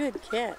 Good catch.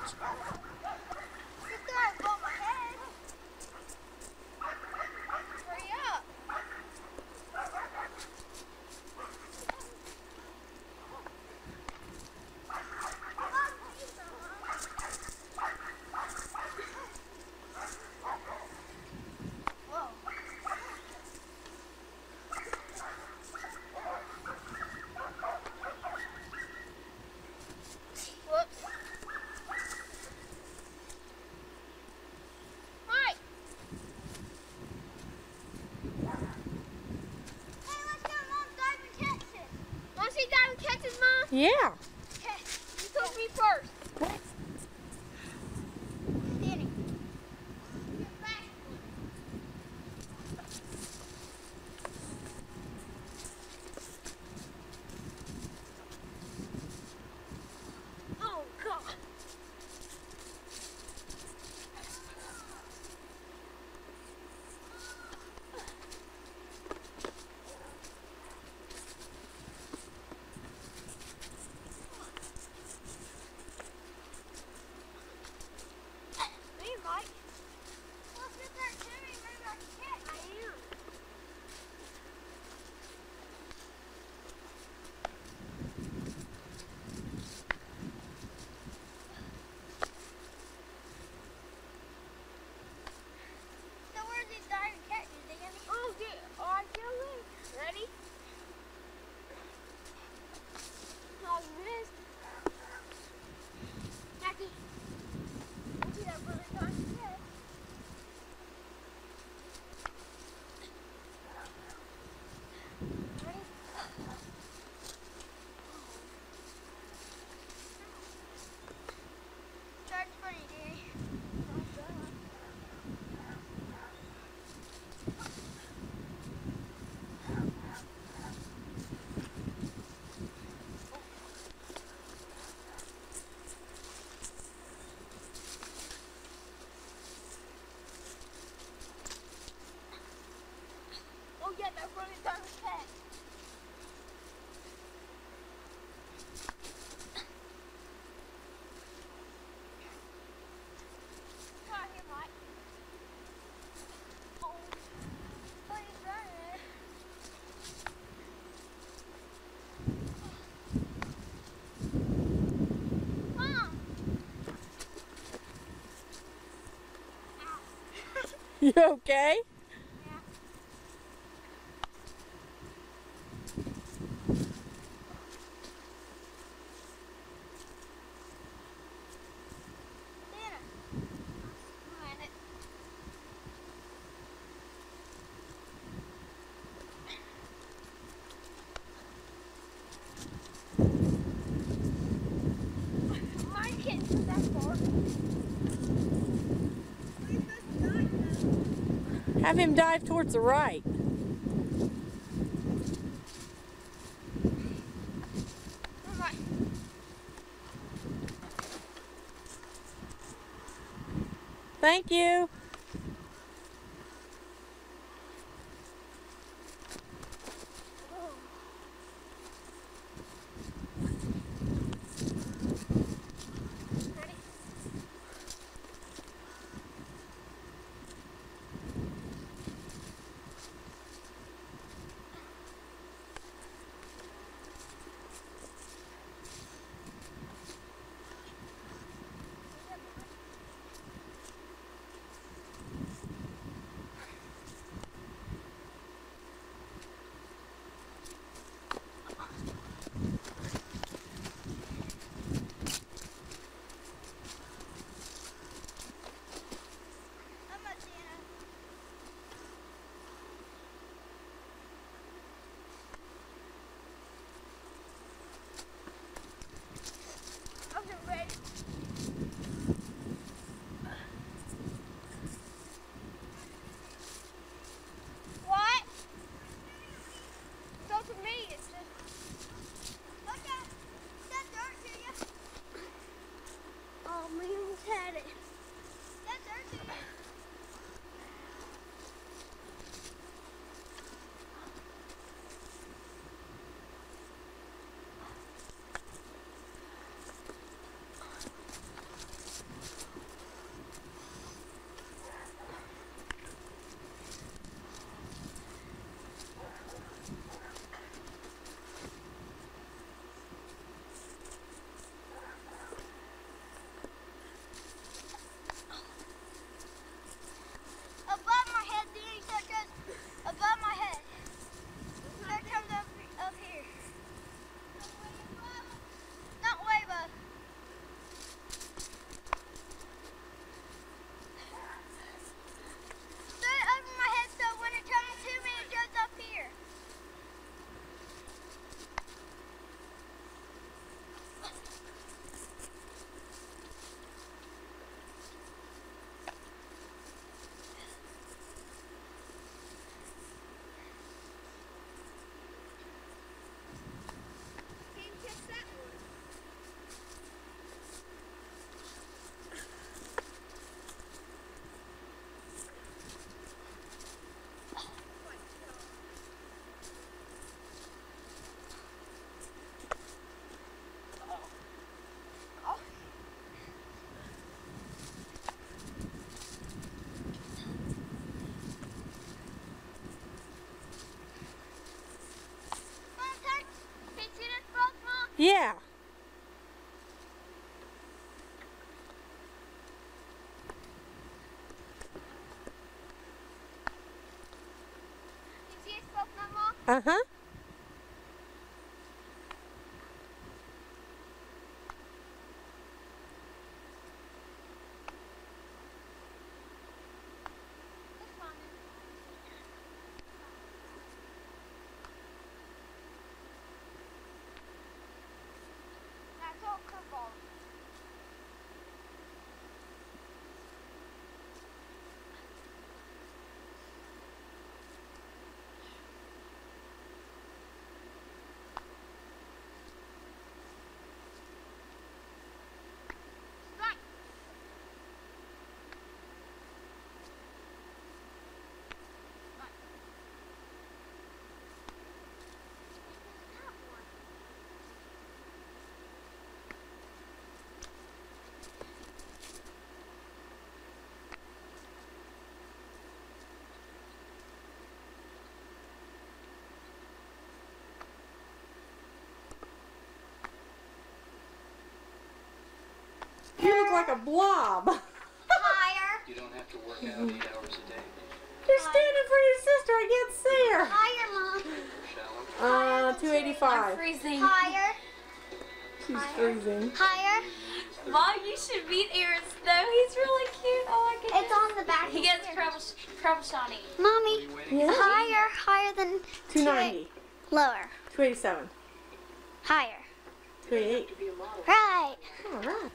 Yeah. You me first. You okay? Have him dive towards the right. Thank you. Yeah. You like a blob. Higher. You don't have to work out eight hours a day. You're standing for your sister. I can't see her. Higher, Mom. Uh, 285. freezing. Higher. She's freezing. Higher. Mom, you should meet Aaron Snow. He's really cute. Oh my goodness. It's on the back. He gets purple, purple. Mommy. Yeah. Higher. Higher than 290. Lower. 287. Higher. 288. Right. All right.